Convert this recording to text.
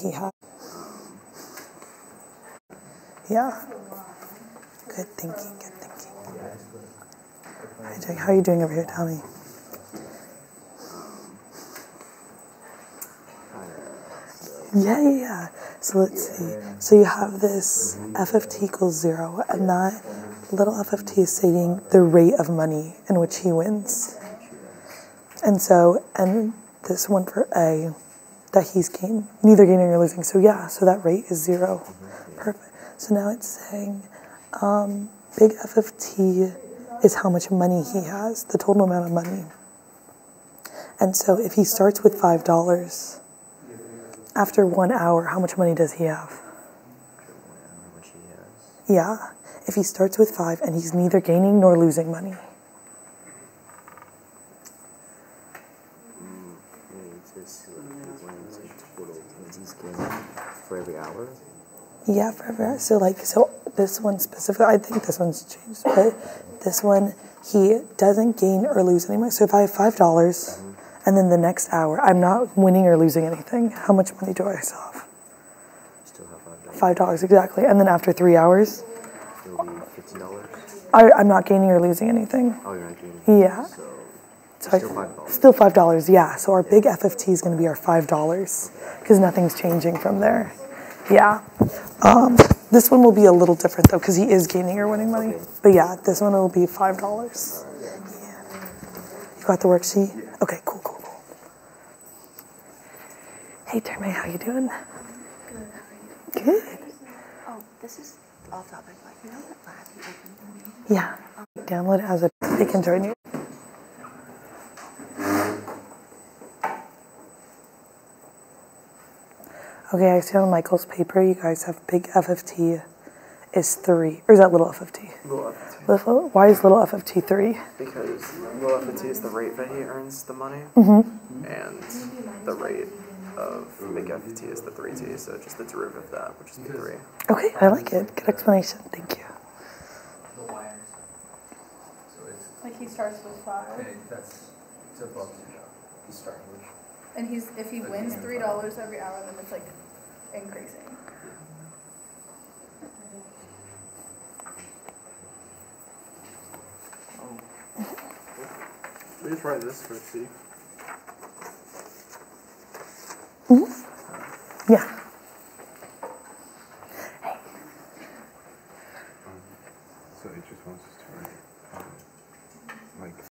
he has. Yeah. Good thinking, good thinking. You how are you doing over here? Tell me. Yeah, yeah, yeah. So let's see. So you have this FFT equals zero, and that little FFT is stating the rate of money in which he wins. And so, and this one for A, that he's gain, neither gaining or losing. So yeah, so that rate is zero. Perfect. So now it's saying um, big FFT is how much money he has, the total amount of money. And so if he starts with five dollars, after one hour, how much money does he have? How much he has. Yeah. If he starts with five and he's neither gaining nor losing money. Yeah, it's just like wins in total. Means he's gaining for every hour. Yeah, forever. So like, so this one specifically, I think this one's changed, but this one he doesn't gain or lose anymore. So if I have five dollars, and then the next hour I'm not winning or losing anything, how much money do I still have? Still have five dollars. Five dollars exactly. And then after three hours, It'll be fifteen dollars. I, I'm not gaining or losing anything. Oh, you're not gaining. Yeah. So So I- Still $5. Still five dollars. Yeah. So our big FFT is going to be our five dollars because nothing's changing from there. Yeah. Um, this one will be a little different though because he is gaining or winning money. Okay. But yeah, this one will be five dollars. Yeah. You got the worksheet? Okay. Cool. Cool. Cool. Hey, Terme, how you doing? Good. Good. Oh, this is off topic, but you know that lab you opened? Yeah. Download it as a. They can join you. Okay, I see on Michael's paper you guys have big FFT is three, or is that little FFT? Little FFT. Little, why is little FFT three? Because little FFT is the rate that he earns the money, Mm-hmm. and the rate of big FFT is the 3T, so just the derivative of that, which is the 3. Okay, I like it. Good explanation. Thank you. Like he starts with five, That's it's above zero. He's starting with and he's if he wins three dollars every hour, then it's like increasing. Oh. Let me try this for see. Mm -hmm. Yeah. Hey. Um, so it just wants us to write, um, like.